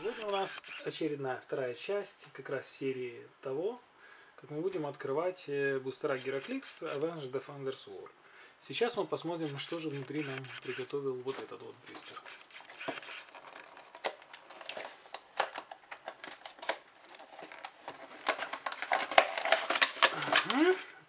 Сегодня у нас очередная вторая часть как раз серии того, как мы будем открывать э, бустера Heraclix Avenged Defenders War. Сейчас мы посмотрим, что же внутри нам приготовил вот этот вот.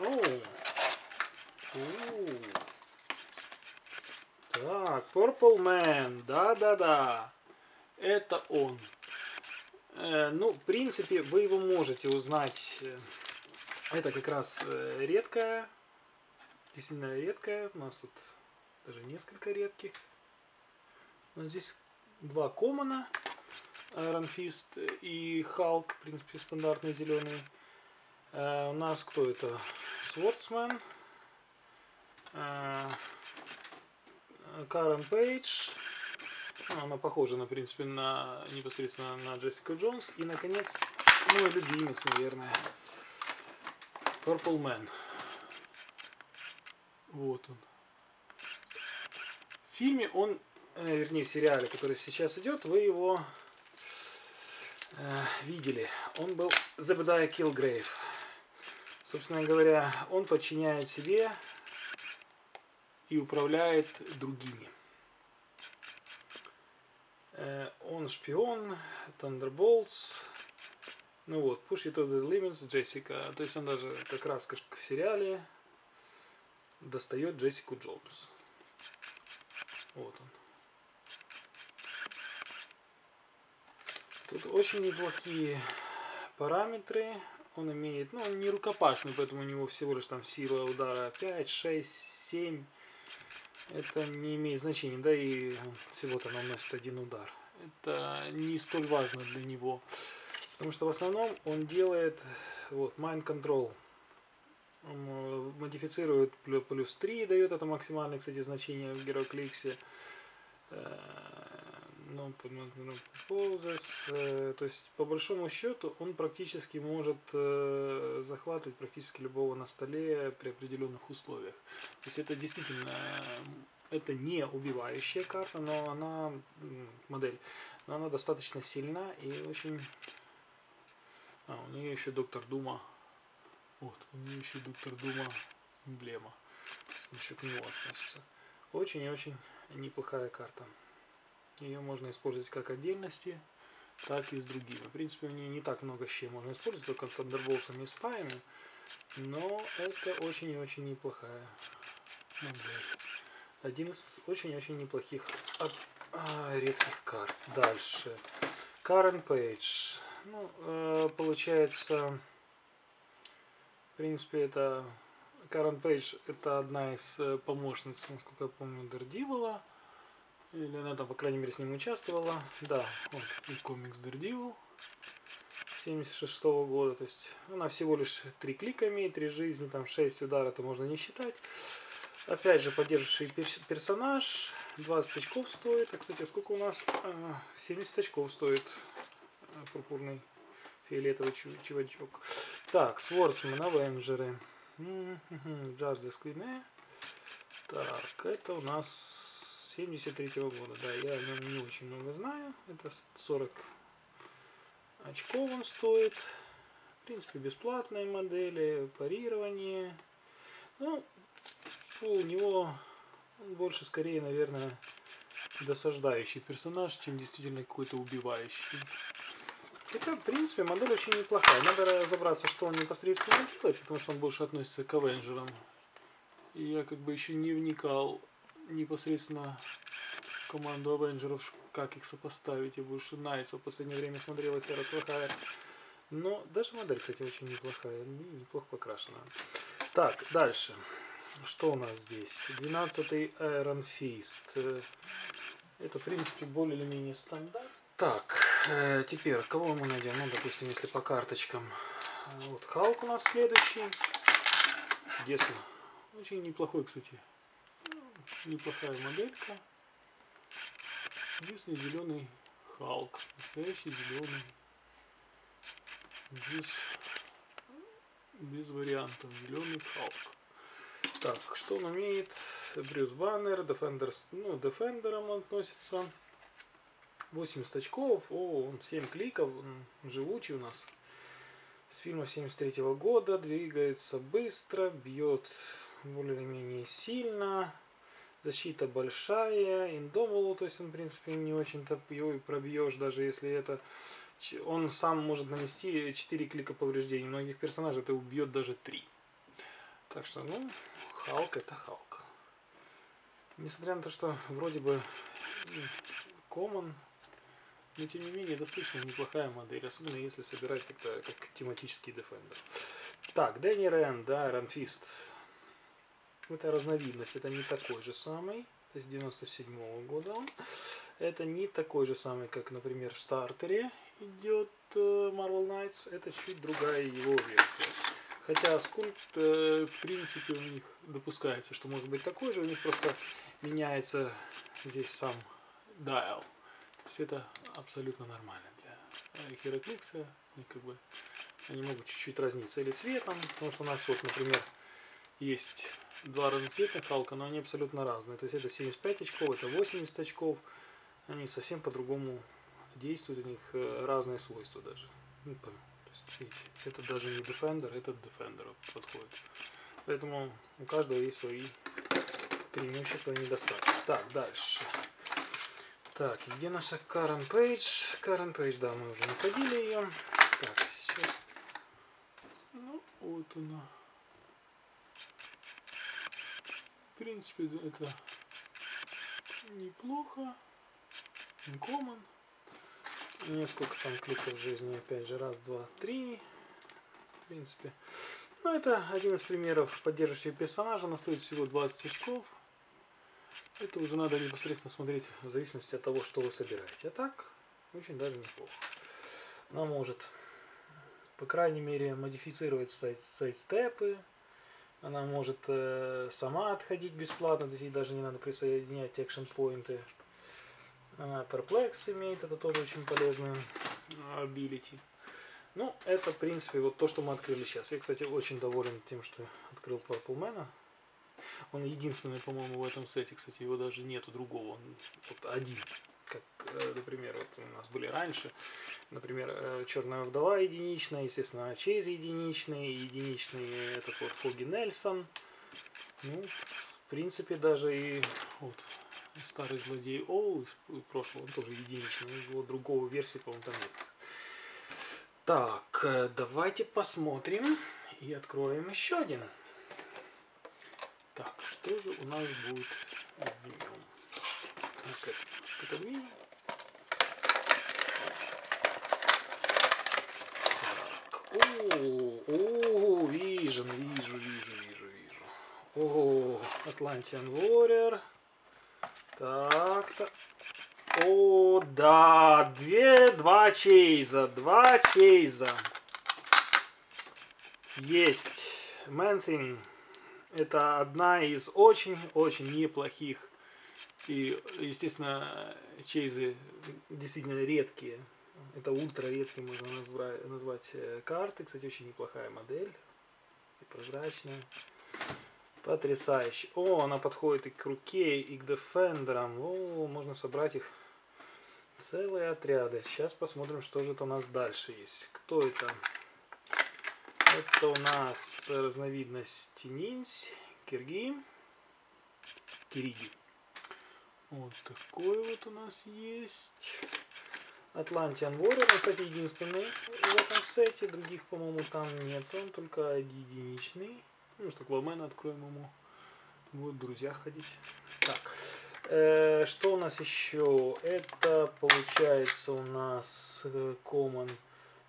Оу. Так, Purple Man, да-да-да, это он. Э, ну, в принципе, вы его можете узнать. э, Это как раз э, редкая, действительно редкая. У нас тут даже несколько редких. Вот здесь два коммона, Iron Fist и Халк, в принципе, стандартный зеленый. У нас кто это? Свордсмен. Карен Пейдж. Она похожа, на, в принципе, на непосредственно на Джессику Джонс. И, наконец, мой любимец, наверное. Purple Man. Вот он. В фильме он, э, вернее, в сериале, который сейчас идет, вы его э, видели. Он был Зебедая Килгрейв. Собственно говоря, он подчиняет себе и управляет другими. Э, Он шпион, Thunderbolts, ну вот, Push It to the Limits, Джессика. То есть он даже как раз как в сериале достает Джессику Джонс. Вот он. Тут очень неплохие параметры. Он имеет, ну, он не рукопашный, поэтому у него всего лишь там сила удара 5, 6, 7. Это не имеет значения, да и всего-то наносит один удар. Это не столь важно для него. Потому что в основном он делает вот mind control. Он э, модифицирует плю- плюс 3, дает это максимальное, кстати, значение в Герокликсе. Ну, poses, э, то есть, по большому счету, он практически может э, захватывать практически любого на столе при определенных условиях. То есть это действительно, это не убивающая карта, но она, модель, но она достаточно сильна и очень... А, у нее еще доктор Дума. Вот, у нее еще доктор Дума эмблема. К нему относится. Очень и очень неплохая карта. Ее можно использовать как отдельности, так и с другими. В принципе, у нее не так много щей можно использовать, только Thunderbolts и спаями. Но это очень и очень неплохая модель. Один из очень-очень неплохих от- а, редких карт. Дальше. Карен Пейдж. Ну, э, получается, в принципе, это Карен Пейдж это одна из э, помощниц, насколько я помню, Дердивола. Или она там, по крайней мере, с ним участвовала. Да, вот и комикс Daredevil 76 года. То есть она всего лишь три клика имеет, три жизни, там 6 ударов, это можно не считать. Опять же, поддерживающий перс- персонаж. 20 очков стоит. А, кстати, сколько у нас? А, 70 очков стоит а, пурпурный фиолетовый чу- чувачок. Так, Сворсмен, Авенджеры. М-м-м, Justice Queen. Так, это у нас 73 года. Да, я о нем не очень много знаю. Это 40 очков он стоит. В принципе, бесплатные модели, парирование. Ну, у него он больше скорее, наверное, досаждающий персонаж, чем действительно какой-то убивающий. Хотя, в принципе, модель очень неплохая. Надо разобраться, что он непосредственно делает, потому что он больше относится к Авенджерам. Я как бы еще не вникал непосредственно команду Авенджеров, как их сопоставить. Я больше Найтса в последнее время смотрел их Hire. Но даже модель, кстати, очень неплохая. не- Неплохо покрашена. Так, дальше. Что у нас здесь? 12-й Iron Fist. Э, Это, в принципе, более или менее стандарт. Так, э, теперь, кого мы найдем? Ну, допустим, если по карточкам. Э, Вот Халк у нас следующий. Чудесно. Очень неплохой, кстати. Неплохая моделька. Единственный зеленый Халк. Настоящий зеленый. Без, без вариантов. Зеленый Халк. Так, что он умеет? Брюс Баннер, Defenders, ну, Defenderом он относится. 80 очков, о, он 7 кликов, он живучий у нас. С фильма 73 -го года, двигается быстро, бьет более-менее сильно. Защита большая, индомовал, то есть он, в принципе, не очень-то и пробьешь, даже если это... Он сам может нанести 4 клика повреждений. Многих персонажей это убьет даже 3. Так что, ну, Халк это Халк. Несмотря на то, что вроде бы Common, но тем не менее достаточно неплохая модель, особенно если собирать как-то как тематический Defender. Так, Дэнни Рен, да, Ранфист. Это разновидность, это не такой же самый, то есть 97 -го года он. Это не такой же самый, как, например, в стартере идет э, Marvel Knights. Это чуть другая его версия. Хотя скульпт, э, в принципе, у них допускается, что может быть такой же. У них просто меняется здесь сам dial. То есть это абсолютно нормально для Херакликса. И как бы они могут чуть-чуть разниться или цветом, потому что у нас вот, например, есть два разноцветных халка, но они абсолютно разные. То есть это 75 очков, это 80 очков. Они совсем по-другому действуют, у них э, разные свойства даже. Ну, есть, это даже не Defender, этот Defender подходит. Поэтому у каждого есть свои преимущества и недостатки. Так, дальше. Так, где наша Current Page? Current Page, да, мы уже находили ее. Так, сейчас. Ну, вот она. В принципе, это неплохо. Uncommon. Несколько там кликов в жизни, опять же, раз, два, три. В принципе. Ну, это один из примеров поддерживающего персонажа. Она стоит всего 20 очков. Это уже надо непосредственно смотреть в зависимости от того, что вы собираете. А так, очень даже неплохо. Она может, по крайней мере, модифицировать сайт-степы, она может э, сама отходить бесплатно, то есть ей даже не надо присоединять экшен поинты. Она Perplex имеет, это тоже очень полезная ability. Ну, это, в принципе, вот то, что мы открыли сейчас. Я, кстати, очень доволен тем, что открыл Purple Man. Он единственный, по-моему, в этом сете, кстати, его даже нету другого. Он вот один. Как, э, например, вот у нас были раньше, например, э, Черная вдова единичная, естественно, Чейз единичный, единичный этот вот Фоги Нельсон. Ну, в принципе, даже и вот старый злодей Оу из прошлого, он тоже единичный, его другого версии, по-моему, там нет. Так, э, давайте посмотрим и откроем еще один. Так, что же у нас будет в нем? Так, пододвинем. О, о, вижу, вижу, вижу, вижу, вижу. О, Atlantean Warrior. Так, так. О, да, две, два чейза, два чейза. Есть. Man-Thing это одна из очень-очень неплохих и, естественно, чейзы действительно редкие. Это ультра редкие, можно назвать, э, карты. Кстати, очень неплохая модель. И прозрачная. Потрясающе. О, она подходит и к руке, и к дефендерам. О, можно собрать их целые отряды. Сейчас посмотрим, что же это у нас дальше есть. Кто это? Это у нас разновидность ниндзь, кирги, кириги. Вот такой вот у нас есть. Atlantean Warrior, кстати, единственный в этом сете. Других, по-моему, там нет. Он только единичный. Ну, что Аквамена откроем ему. Будут друзья ходить. Так. Э, что у нас еще? Это получается у нас э, Common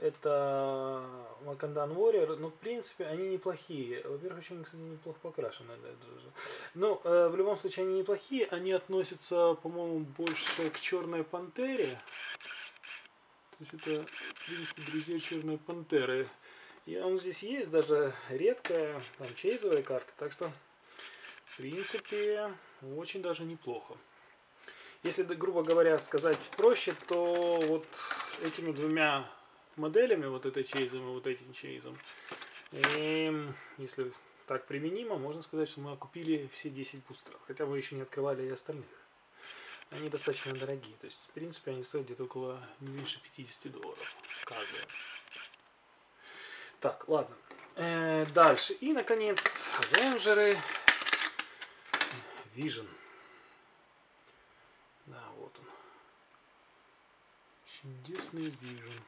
это Wakanda Warrior, ну, в принципе, они неплохие. Во-первых, очень, кстати, неплохо покрашены. Да, даже. Но э, в любом случае они неплохие. Они относятся, по-моему, больше к Черной Пантере. То есть это, в принципе, друзья Черной Пантеры. И он здесь есть, даже редкая, там, чейзовая карта. Так что, в принципе, очень даже неплохо. Если, грубо говоря, сказать проще, то вот этими двумя моделями, вот этой чейзом и вот этим чейзом. И если так применимо, можно сказать, что мы окупили все 10 бустеров. Хотя мы еще не открывали и остальных. они достаточно дорогие. То есть, в принципе, они стоят где-то около не меньше 50 долларов каждая. Так, ладно. Э, дальше. И, наконец, рейнджеры Vision. Да, вот он. Чудесный Vision.